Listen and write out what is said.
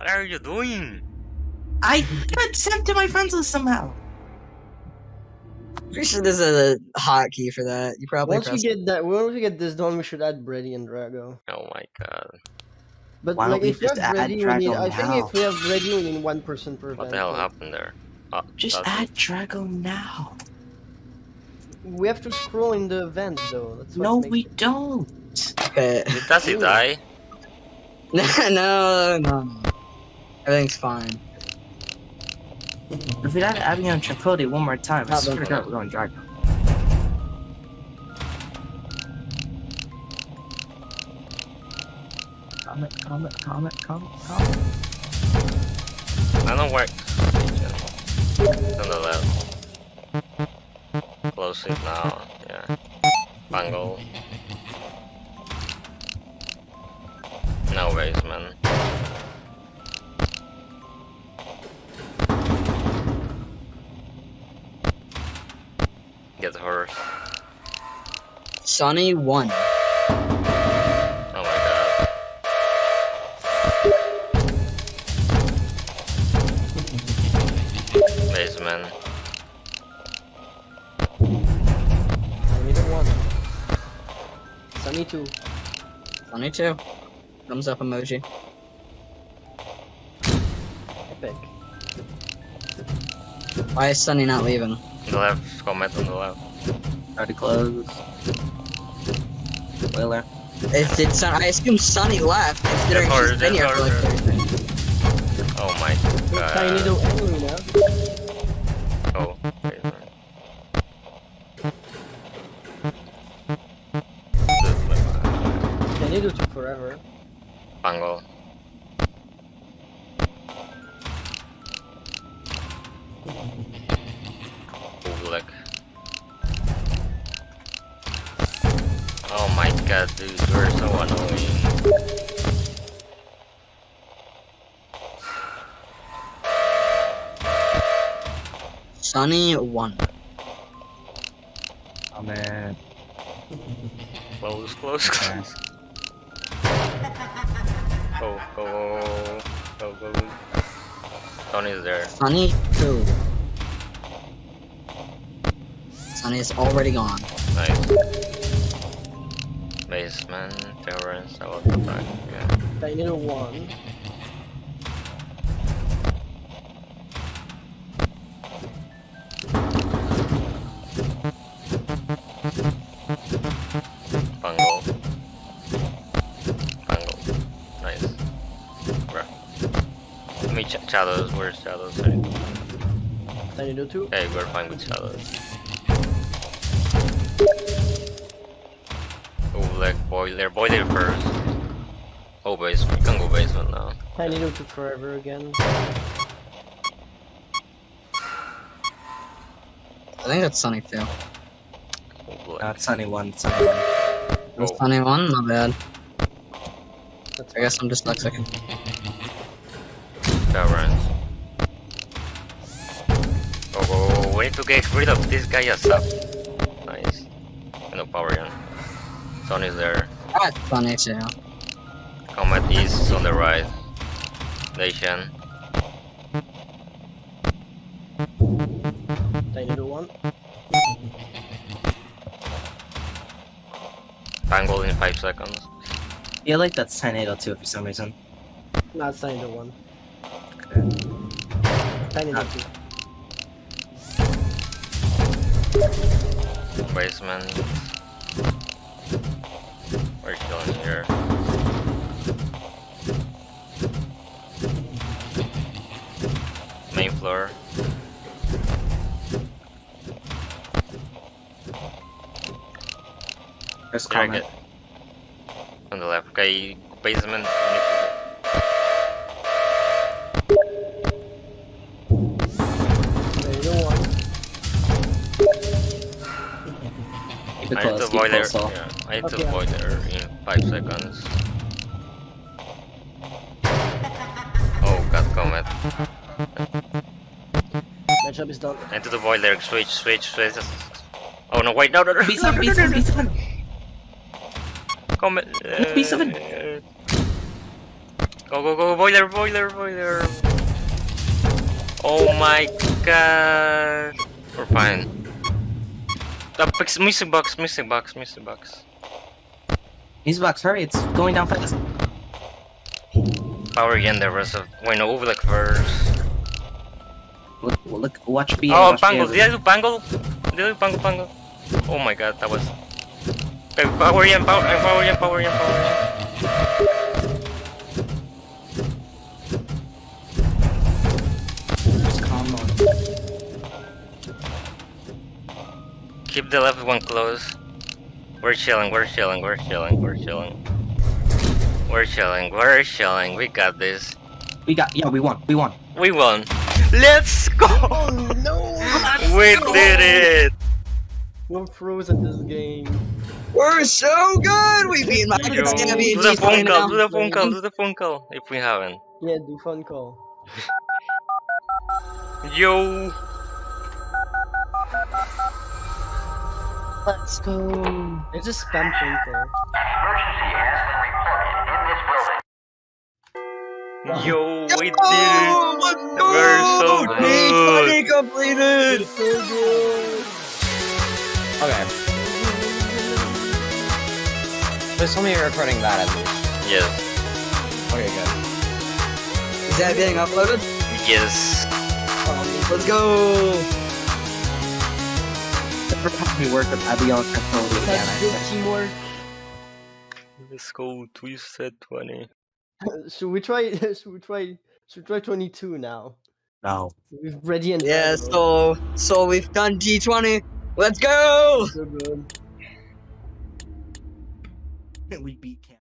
What are you doing? I got sent to my friends list somehow. Pretty sure there's a hotkey for that. You probably Once we press get that, once we get this done, we should add Brady and Drago. Oh my god. But Why don't like, we if we have just add Brady, we Drago need. I think if we have Brady, we need one person per What event. the hell happened there? Oh, Just that's- add Drago now. We have to scroll in the event though. That's what No, we it- don't. Okay. Does he die? no, no, no. Everything's fine. If we add Abigail and Tranquility one more time, I Not swear to. God, we're going Drago. Comment, comment, comment, comment, comment. I don't work. On the left. Close it now. Yeah. Bungle. No basement. Get horse. Sunny one. Oh my god. Basement. I need a one. Sunny two. Sunny two. Thumbs up emoji. Epic. Why is Sunny not leaving? The left, comment on the left. Already closed. Whaler. It did Sun I assume Sunny left considering Of course, she's been here for like 30 minutes. Oh my Tiny god. little and Luna. Oh, basement. Tiny little took forever. Bungle. Public. Oh my god, dude, you're so annoying. Sunny one. Oh man. Close, close, close. Go, go, go, go, go. Tony's there. Sunny too. Sunny is already gone. Nice. Basement, terrorist, I will back. Yeah. Tiny little one. Shadows. Where's shadows? Sorry. Tiny little two. Hey, we're fine with shadows. Oh, like boiler. Boiler first. Oh, basement. You can go basement now. I need took forever again. I think that's Sunny two. Oh, black. Uh, Sunny one, Sunny one. That's Oh. Sunny one, not bad. I guess I'm just dyslexic that runs. Oh, oh, oh, oh we need to get rid of this guy yourself. up. Nice. No power gun. Sun is there. Ah, Sun is there. Combat is on the right. Nation. Tangle need one. Tangled in 5 seconds. Yeah, I like that's 10 two for some reason. Not 10 1. Tiny little two. Basement. We're killing here. Main floor. First Drag comment. it. On the left. Okay, basement. Keep it I need to keep avoid it her. Yeah, I need Okay. to avoid her in 5 seconds. Oh, god comet. Matchup is done. I need to avoid there. Switch, switch, switch. Oh no, wait, no, no, no. B7, B7, B7. Comet. B7. uh, Go, go, go, boiler, boiler, boiler. Oh my god. We're fine. The pix- missing box, missing box, missing box. Music box, hurry, it's going down fast. Power again, there was a. Wait, no, overlook first. Look, look watch B. Oh, watch Pangle, did I do Pangle? Did I do Pangle, Pangle? Oh my god, that was. Okay, power again, power, uh, power again, power again, power again. Keep the left one close. We're chilling, we're chilling, we're chilling, we're chilling. We're chilling, we're chilling, we got this. We got, yeah, we won, we won. We won. Let's go! Oh no! we did it! We're frozen this game. We're so good! We beat my Yo, it's gonna be do the phone call, do the phone call, do the phone call, if we haven't. Yeah, do phone call. Yo! Let's go. It's just spam phone call. Yo, we did it! Oh, let's go! We're so good. 20 completed! So good. Okay. Just tell me you're recording that at least. Yes, Okay, good. Is that being uploaded? yes. Let's go! Never had me work with Abigail and Control. That's good teamwork. Let's go, twisted 20. should we try? Should we try? Should we try 22 now? No. We've ready and Yeah, time, so so we've done D20. Let's go! So good. we beat Cam.